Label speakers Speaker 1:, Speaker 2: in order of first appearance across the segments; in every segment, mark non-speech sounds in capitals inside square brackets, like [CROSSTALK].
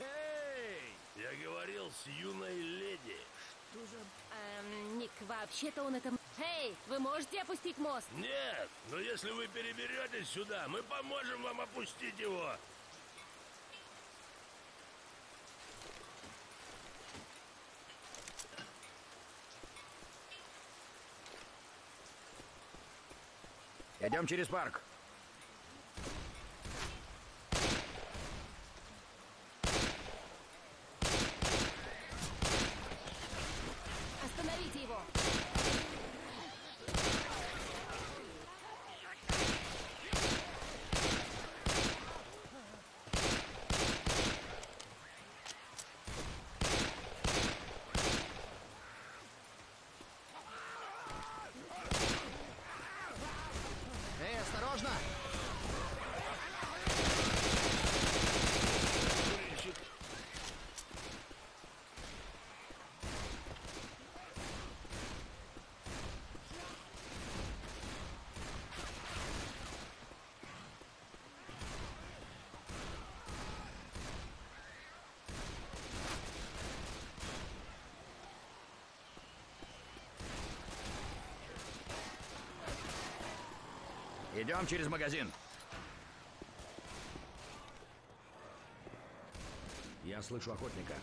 Speaker 1: Я говорил с юной леди.
Speaker 2: Что же... Эм, Ник, вообще-то он это... Эй, вы можете опустить мост?
Speaker 1: Нет, но если вы переберетесь сюда, мы поможем вам опустить его.
Speaker 3: Идем через парк.
Speaker 2: Остановите его!
Speaker 3: Эй, осторожно!
Speaker 1: Курильщик.
Speaker 3: Идем через магазин. Я слышу охотника.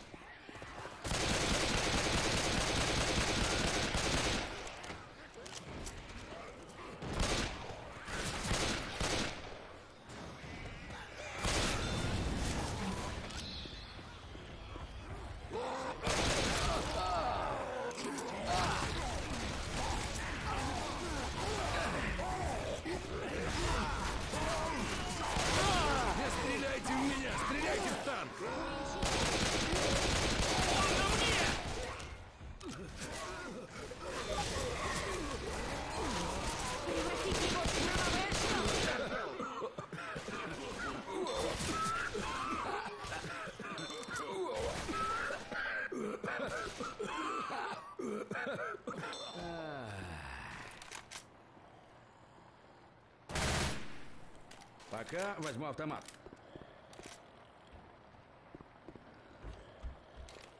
Speaker 1: Не стреляйте в меня, стреляйте в танк!
Speaker 2: Превратите его в кровавое шоу!
Speaker 3: Пока возьму автомат.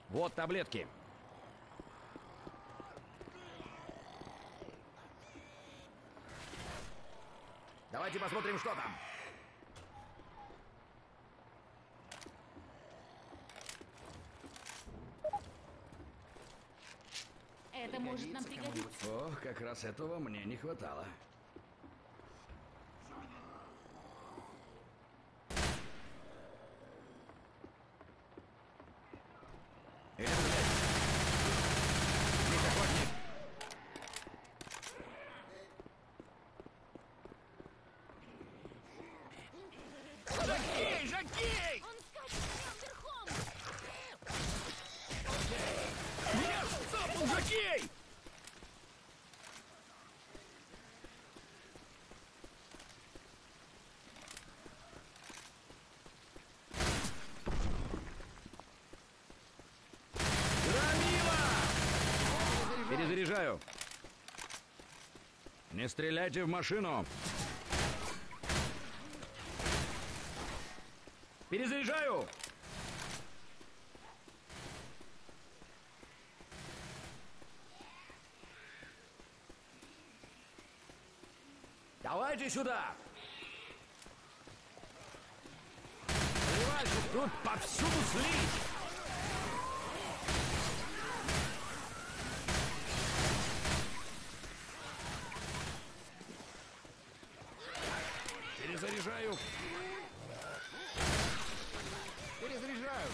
Speaker 3: Вот таблетки. Давайте посмотрим, что там.
Speaker 2: Это может нам пригодиться.
Speaker 3: О, как раз этого мне не хватало. Идем гулять. Здесь охотник.
Speaker 1: Жакей, Жакей!
Speaker 2: Он скачет прям верхом!
Speaker 1: Меня сцапал Жакей!
Speaker 3: Перезаряжаю. Не стреляйте в машину. Перезаряжаю. Давайте сюда. Тут повсюду слизь.
Speaker 1: Перезаряжаю.
Speaker 3: Перезаряжаю.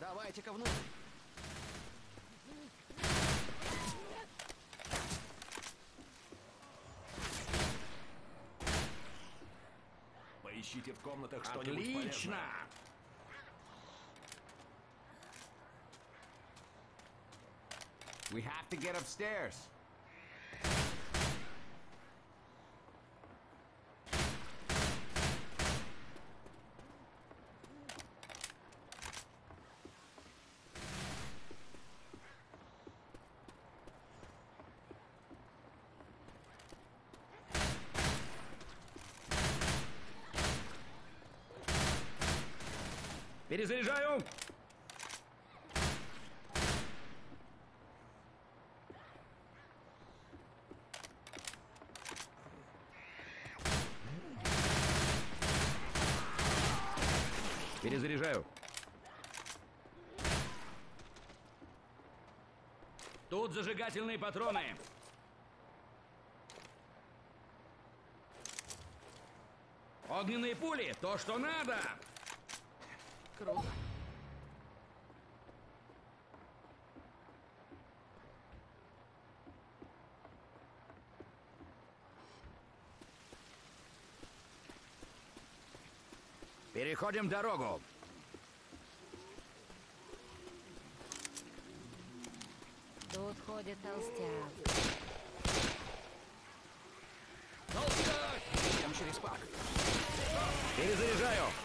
Speaker 3: Давайте-ка внутрь.
Speaker 1: Поищите в комнатах что-нибудь полезное.
Speaker 3: Отлично!
Speaker 4: We have to get upstairs.
Speaker 3: Перезаряжаю! Перезаряжаю. Тут зажигательные патроны. Огненные пули, то, что надо. Круто. Переходим дорогу.
Speaker 2: Тут ходит толстяк.
Speaker 3: Идем через парк.
Speaker 1: Перезаряжаю.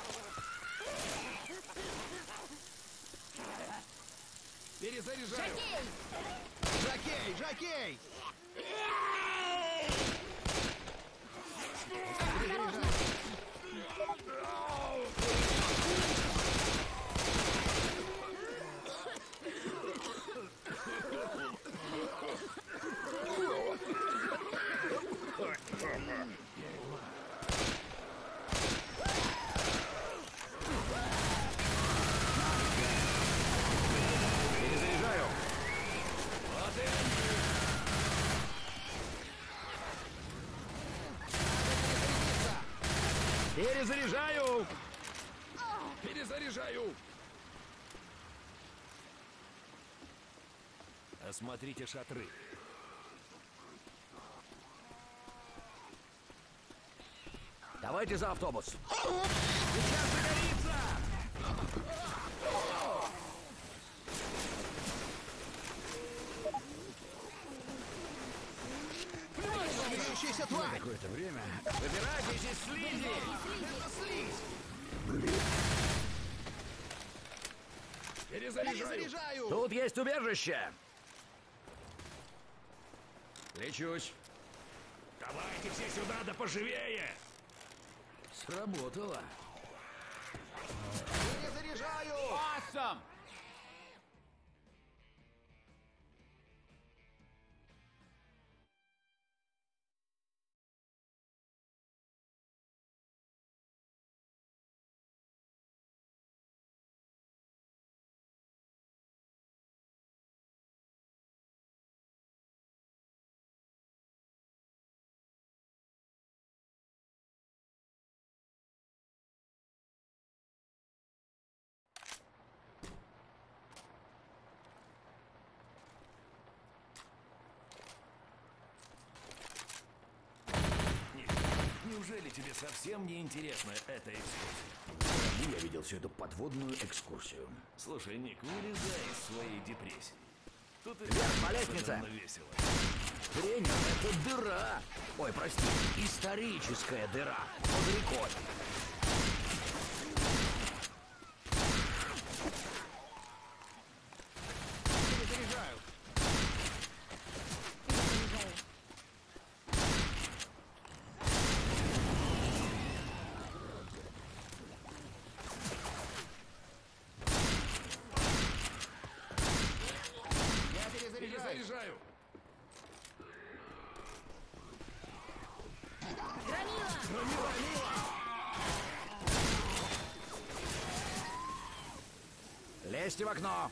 Speaker 3: Перезаряжаю. Жакей, Жакей!
Speaker 1: Перезаряжаю. Перезаряжаю.
Speaker 3: Перезаряжаю.
Speaker 1: Осмотрите шатры.
Speaker 3: Давайте за автобус. Двигающаяся тварь!
Speaker 1: Какое-то время. Выбирайтесь из слизи. Перезаряжаю.
Speaker 3: Перезаряжаю!
Speaker 1: Тут есть убежище. Лечусь. Давайте все сюда, да поживее. Сработало.
Speaker 3: Перезаряжаю!
Speaker 4: Awesome!
Speaker 1: Неужели тебе совсем не интересна эта экскурсия?
Speaker 3: Я видел всю эту подводную экскурсию.
Speaker 1: Слушай, Ник, вылезай из своей депрессии. Тут и
Speaker 3: Вверх по лестнице.
Speaker 1: весело.
Speaker 3: Тренер, это дыра. Ой, прости, историческая дыра. Под рекой. Перезаряжаю.
Speaker 2: Перезаряжаю.
Speaker 3: Я перезаряжаю.
Speaker 1: Перезаряжаю.
Speaker 2: Громила!
Speaker 3: Лезьте в окно.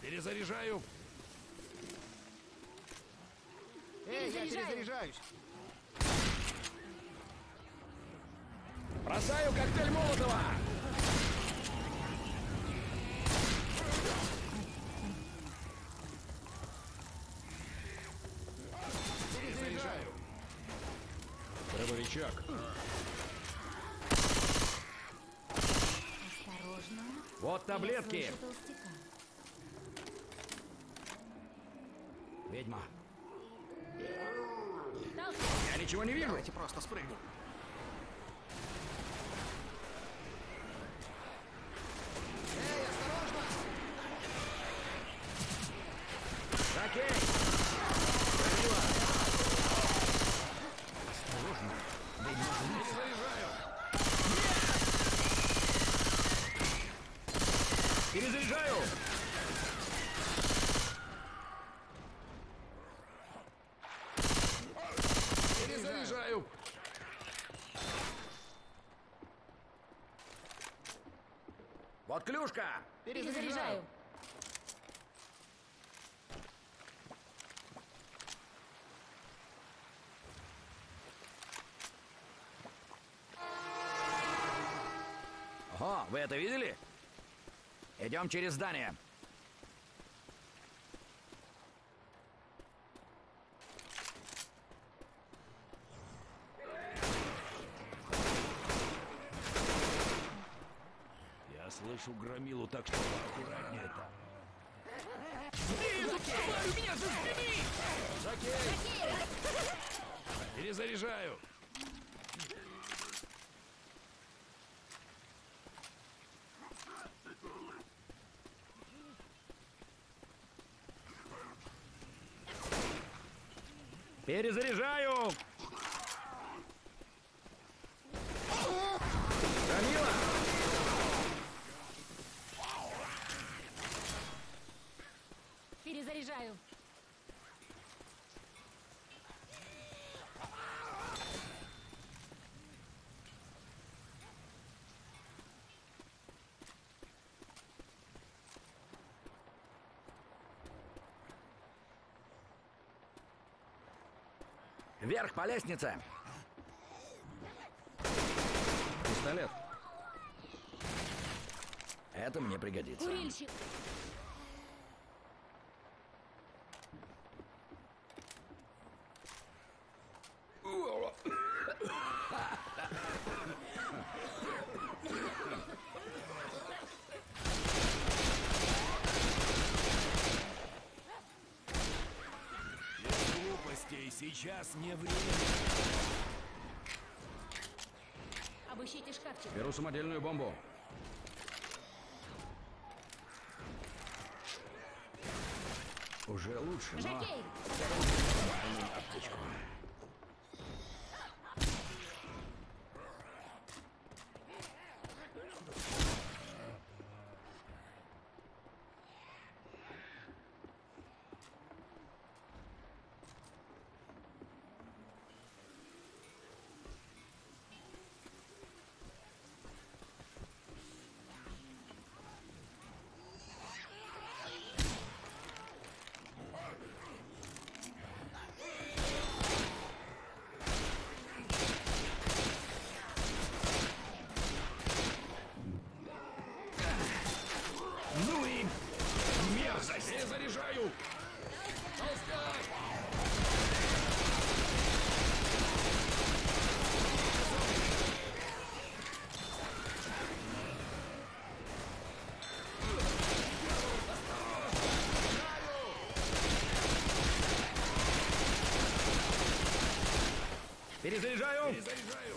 Speaker 1: Перезаряжаю.
Speaker 3: Эй, я
Speaker 2: Перезаряжаю.
Speaker 3: перезаряжаюсь.
Speaker 1: Бросаю коктейль Молотова.
Speaker 3: Перезаряжаю.
Speaker 1: Дробовичок.
Speaker 2: Осторожно.
Speaker 1: Вот таблетки.
Speaker 3: Ведьма.
Speaker 1: Я ничего не вижу.
Speaker 3: Давайте просто спрыгнем. Клюшка!
Speaker 2: Перезаряжаю.
Speaker 3: Ого, вы это видели? Идем через здание.
Speaker 1: Слышу громилу, так что поаккуратнее там. Перезаряжаю.
Speaker 3: Перезаряжаю! Громила!
Speaker 2: Перезаряжаю.
Speaker 3: Вверх по лестнице! Пистолет. Это мне пригодится.
Speaker 2: Курильщик.
Speaker 1: Без глупостей, сейчас не время.
Speaker 2: Обыщите шкафчик.
Speaker 3: Беру самодельную бомбу. Уже лучше, но...
Speaker 2: Жакей!
Speaker 3: Аптечку.
Speaker 1: Ну и мерзость. Перезаряжаю.
Speaker 3: Перезаряжаю!
Speaker 1: Перезаряжаю.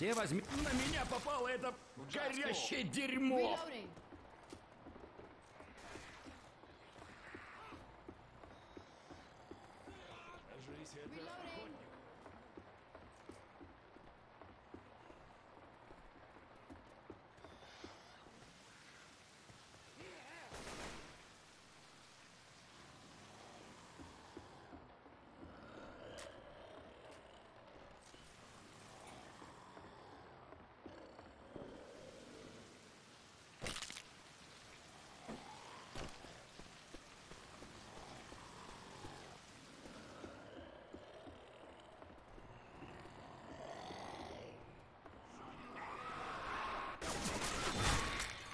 Speaker 3: Все возьми...
Speaker 1: На меня попало это горящее дерьмо. Кажись, это охотник.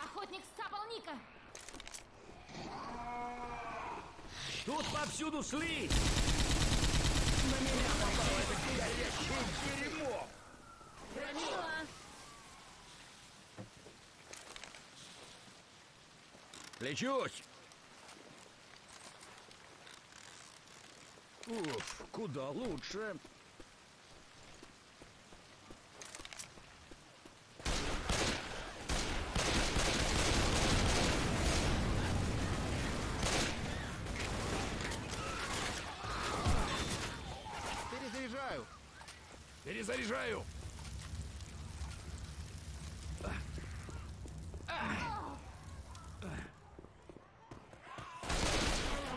Speaker 2: Охотник сцапал Ника.
Speaker 3: Тут повсюду сли! На меня попало это горящее дерьмо!
Speaker 2: Громила!
Speaker 3: Лечусь! Уф, куда лучше.
Speaker 4: Перезаряжаю.
Speaker 1: Перезаряжаю.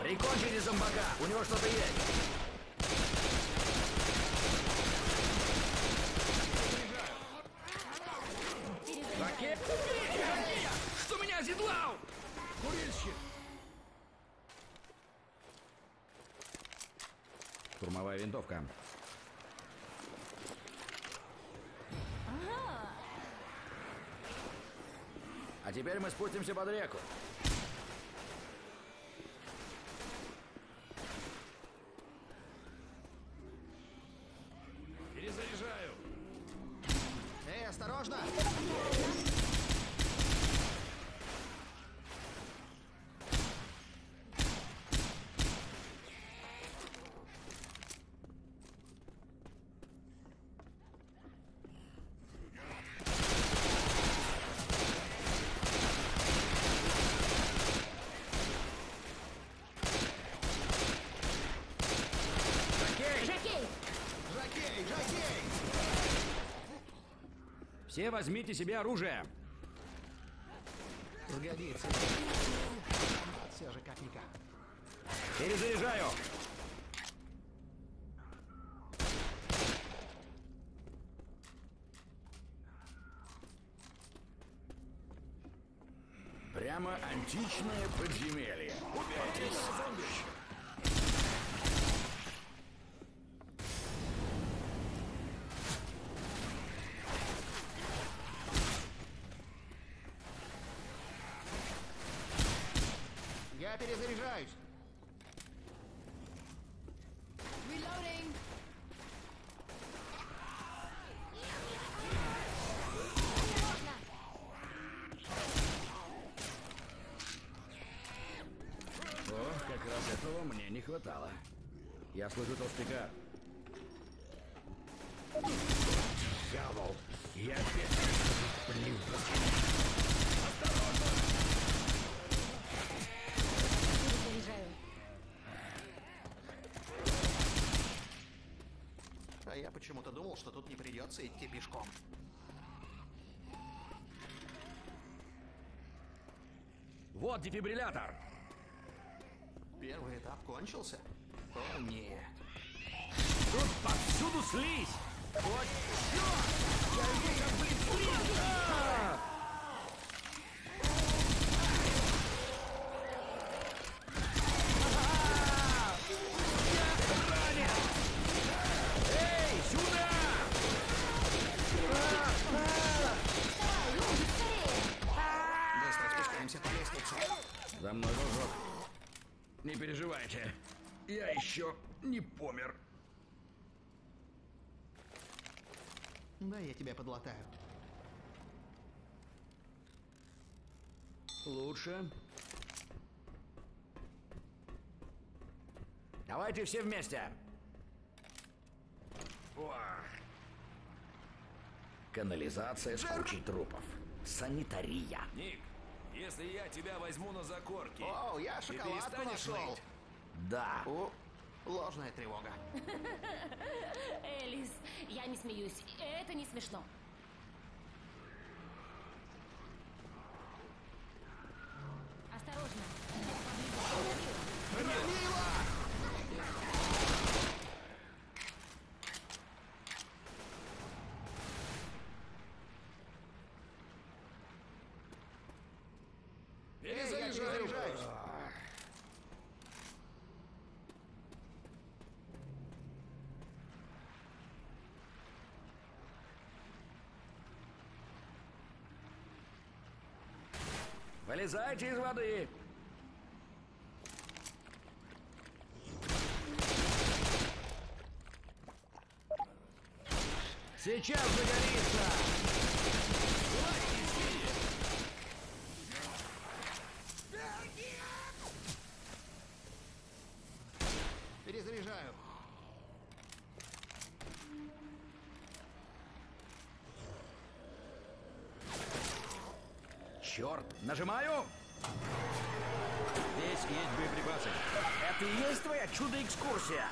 Speaker 3: Прикончите зомбака, у него что-то есть. Ракет? Что меня Оседлал! Курильщик! Штурмовая винтовка. А теперь мы спустимся под реку.
Speaker 1: Перезаряжаю.
Speaker 5: Эй, осторожно!
Speaker 2: Жакей!
Speaker 5: Жакей, Жакей!
Speaker 3: Все возьмите себе оружие.
Speaker 5: Сгодится. Все же как-никак.
Speaker 3: Перезаряжаю.
Speaker 1: Прямо античное подземелье. Потрясающе.
Speaker 5: Я перезаряжаюсь.
Speaker 2: Reloading!
Speaker 3: О, как раз этого мне не хватало. Я слышу толстяка.
Speaker 1: Дьявол. Я.
Speaker 2: Перезаряжаю.
Speaker 5: А я почему-то думал, что тут не придется идти пешком.
Speaker 3: Вот дефибриллятор.
Speaker 5: Первый этап кончился? Нет.
Speaker 3: Тут повсюду слизь. Вот черт! Я вижу, блин, слизь! А! А! Я ранен! Эй, сюда!
Speaker 5: Быстро спускаемся по лестнице.
Speaker 3: За мной должок. Не переживайте. Я еще не помер.
Speaker 5: Да, я тебя подлатаю.
Speaker 3: Лучше. Давайте все вместе. Канализация с кучей трупов. Санитария.
Speaker 1: Ник, если я тебя возьму на закорки,
Speaker 5: О, я
Speaker 1: ты перестанешь
Speaker 5: нашел.
Speaker 1: ныть?
Speaker 3: Да.
Speaker 5: О, ложная тревога. [LAUGHS]
Speaker 2: Элис, я не смеюсь. Это не смешно. Осторожно.
Speaker 5: Эй, я
Speaker 1: Перезаряжаю.
Speaker 5: перезаряжаюсь.
Speaker 3: Вылезайте из воды. Сейчас загорится.
Speaker 5: Перезаряжаю.
Speaker 3: Черт, нажимаю. Здесь есть боеприпасы. Это и есть твоя чудо-экскурсия?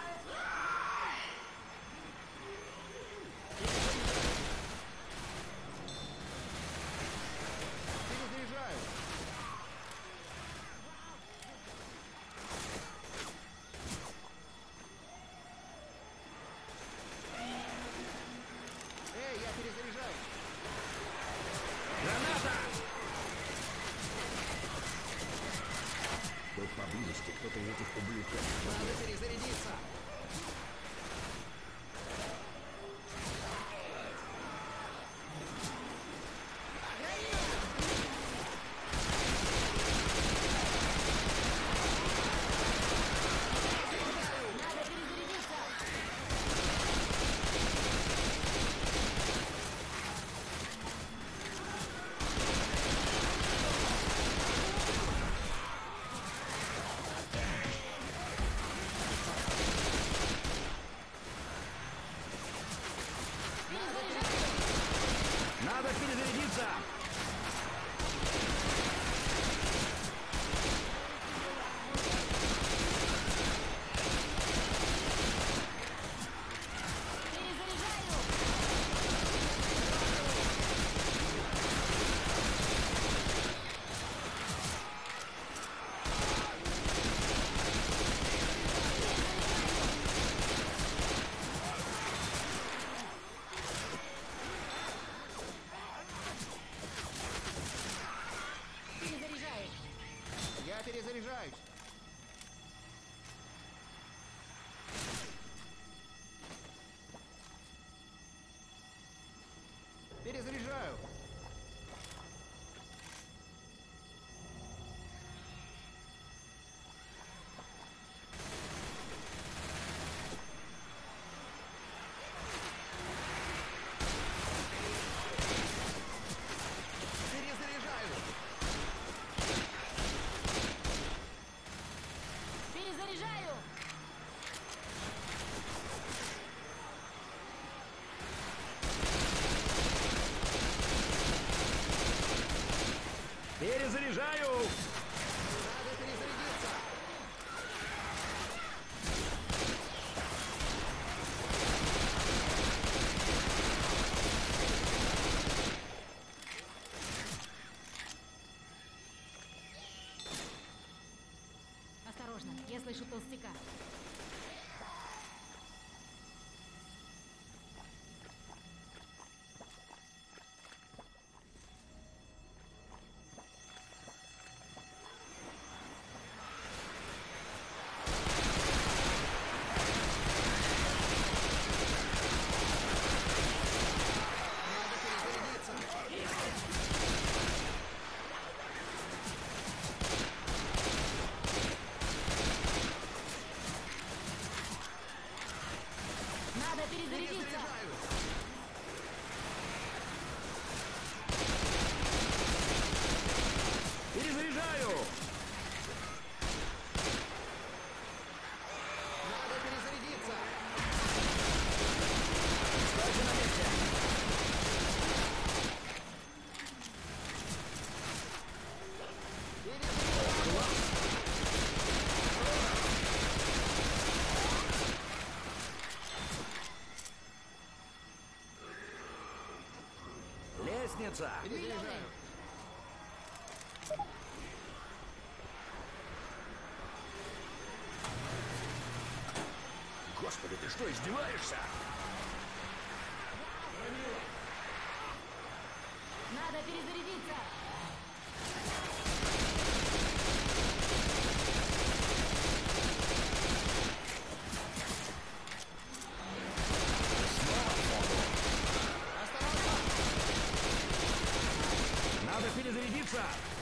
Speaker 5: Умница!
Speaker 3: Господи, ты что, издеваешься?
Speaker 1: Contract!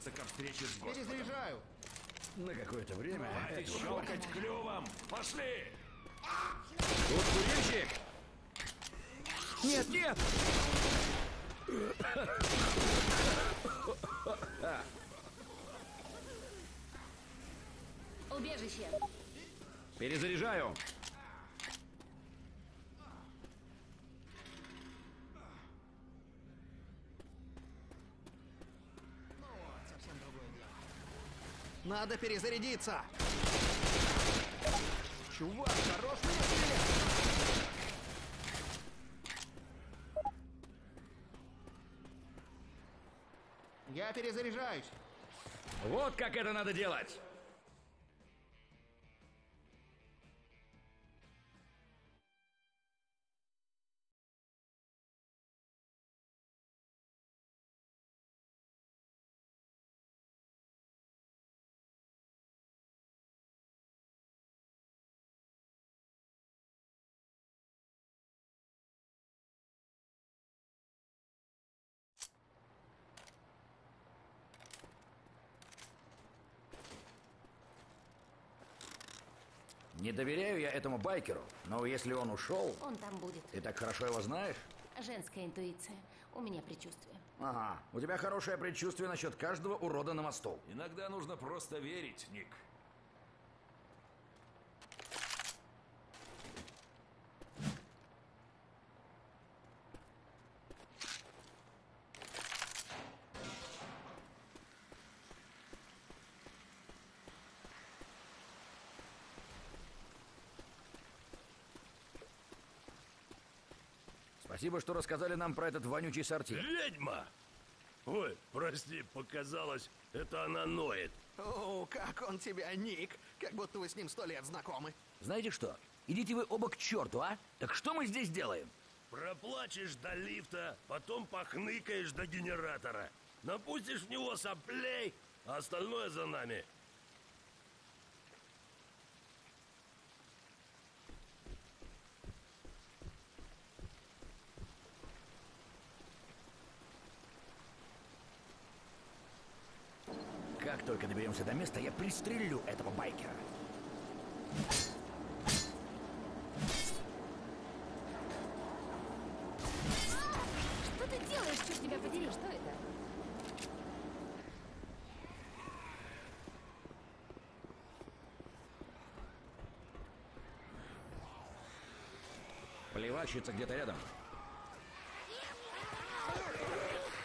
Speaker 1: готовится ко встрече с Господом.
Speaker 5: Перезаряжаю.
Speaker 3: На какое-то время... А
Speaker 1: щелкать клювом! Пошли!
Speaker 3: Тут курильщик! Нет, нет!
Speaker 2: Убежище!
Speaker 3: Перезаряжаю!
Speaker 5: Надо перезарядиться!
Speaker 3: Чувак, хорош меня стрелять!
Speaker 5: Я перезаряжаюсь!
Speaker 3: Вот как это надо делать! Доверяю я этому байкеру, но если он ушел,
Speaker 2: Он там будет.
Speaker 3: ты так хорошо его знаешь?
Speaker 2: Женская интуиция. У меня предчувствие.
Speaker 3: Ага, у тебя хорошее предчувствие насчет каждого урода на мосту.
Speaker 1: Иногда нужно просто верить, Ник.
Speaker 3: Спасибо, что рассказали нам про этот вонючий сортир.
Speaker 1: Ведьма! Ой, прости, показалось, это она ноет.
Speaker 5: О, как он тебя, Ник! Как будто вы с ним сто лет знакомы.
Speaker 3: Знаете что? Идите вы оба к черту, а? Так что мы здесь делаем?
Speaker 1: Проплачешь до лифта, потом похныкаешь до генератора. Напустишь в него соплей, а остальное за нами.
Speaker 3: До места, я пристрелю этого байкера.
Speaker 2: Что ты делаешь, черт тебя подери? Что это?
Speaker 3: Плевальщица где-то рядом.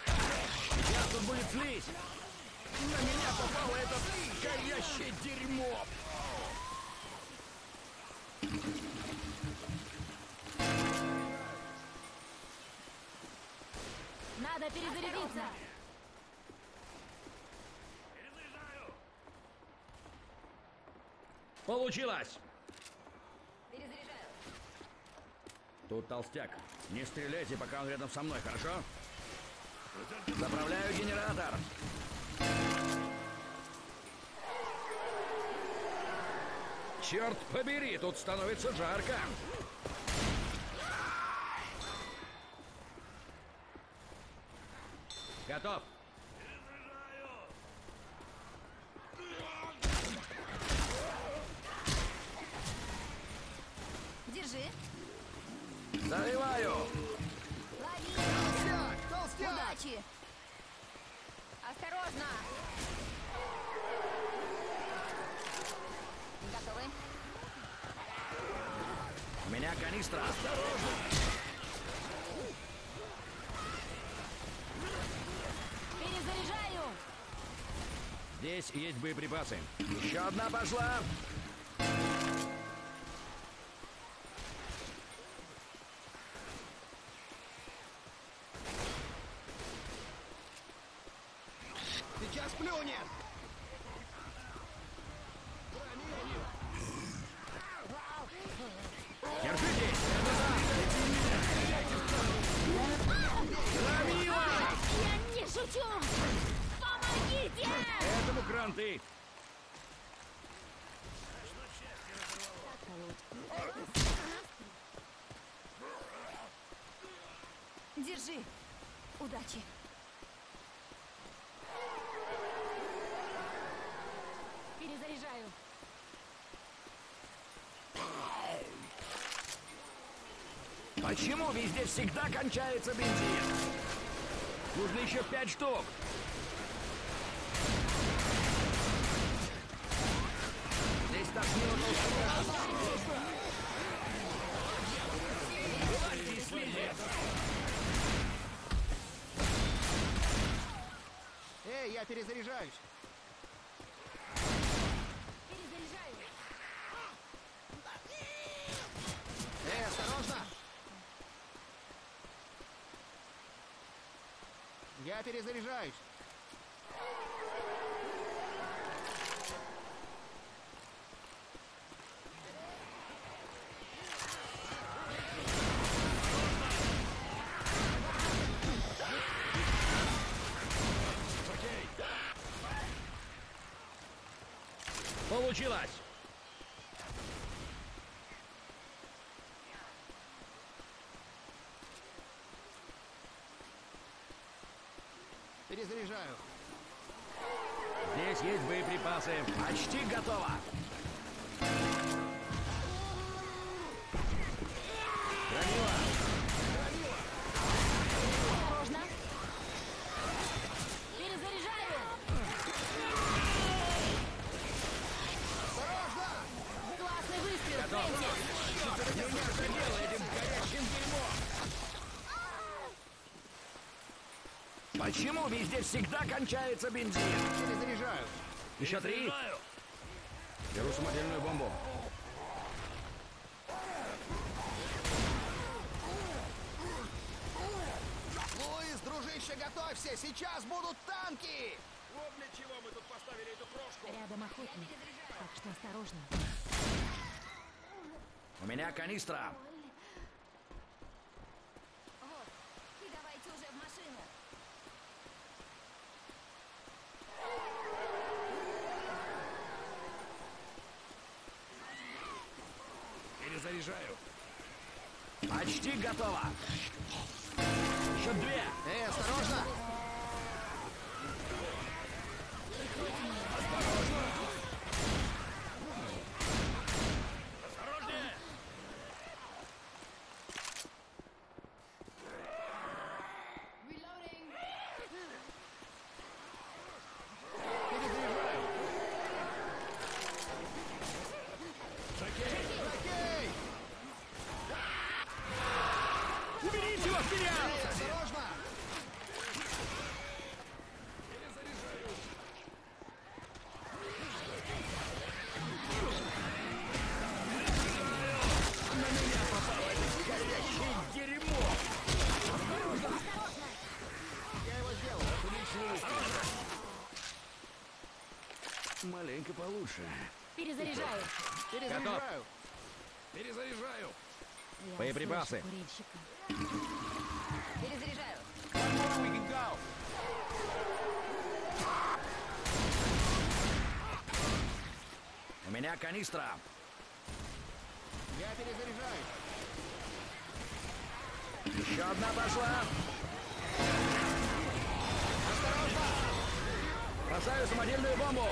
Speaker 3: Сейчас тут будет слизь! На меня попало это горящее дерьмо!
Speaker 2: Надо перезарядиться.
Speaker 3: Получилось!
Speaker 2: Перезаряжаю.
Speaker 3: Тут толстяк. Не стреляйте, пока он рядом со мной, хорошо? Заправляю генератор. Черт побери, тут становится жарко. Готов.
Speaker 2: Держи.
Speaker 3: Заливаю.
Speaker 2: Лови.
Speaker 5: Толстяк! Толстяк!
Speaker 2: Удачи. Осторожно. Готовы?
Speaker 3: У меня канистра.
Speaker 2: Перезаряжаю.
Speaker 3: Здесь есть боеприпасы. Еще одна пошла.
Speaker 2: Удачи. Перезаряжаю.
Speaker 3: Почему везде всегда кончается бензин? Нужно еще пять штук. Здесь так из слизи.
Speaker 5: Быстрее, я перезаряжаюсь! Осторожно! Я перезаряжаюсь!
Speaker 3: Получилось!
Speaker 5: Перезаряжаю.
Speaker 3: Здесь есть боеприпасы. Почти готово. Гранила! Почему везде всегда кончается бензин?
Speaker 5: Перезаряжаю.
Speaker 3: Еще три. Беру самодельную бомбу.
Speaker 5: Луис, дружище, готовься! Сейчас будут танки!
Speaker 2: Рядом охотник, так что осторожно.
Speaker 3: У меня канистра.
Speaker 2: Вот, и давайте уже в машину.
Speaker 3: Перезаряжаю. Почти готово. Еще две.
Speaker 5: Эй, осторожно!
Speaker 3: Получше.
Speaker 2: Перезаряжаю.
Speaker 5: Перезаряжаю.
Speaker 3: Перезаряжаю.
Speaker 2: Я
Speaker 3: Боеприпасы.
Speaker 2: Перезаряжаю.
Speaker 4: We can go.
Speaker 3: У меня канистра.
Speaker 5: Я перезаряжаю.
Speaker 3: Еще одна пошла. Осторожно! Бросаю самодельную бомбу.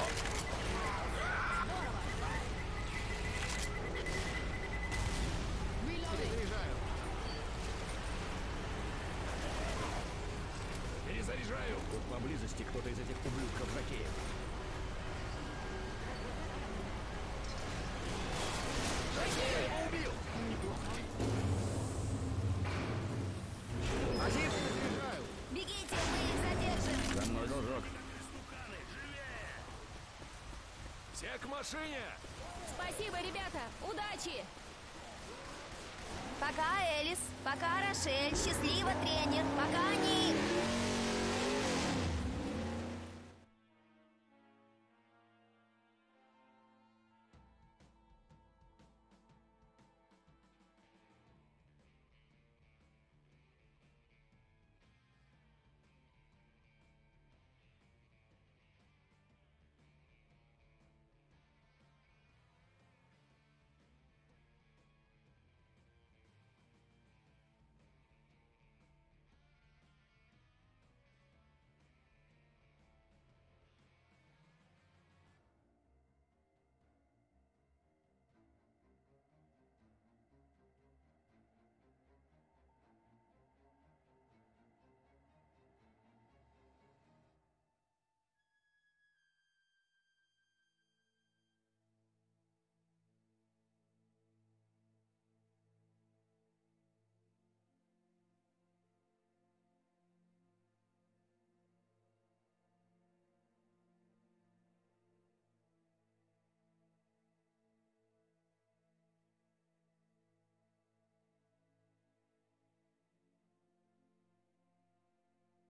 Speaker 5: Перезаряжаю.
Speaker 3: Перезаряжаю. Тут поблизости кто-то из этих ублюдков затеял. Затеял его убил.
Speaker 5: Перезаряжаю.
Speaker 2: Бегите, мы их задержим.
Speaker 3: за мной.
Speaker 1: Все к машине!
Speaker 2: Спасибо, ребята. Удачи.
Speaker 6: Пока, Элис. Пока, Рошель. Счастливо, тренер. Пока, Ник.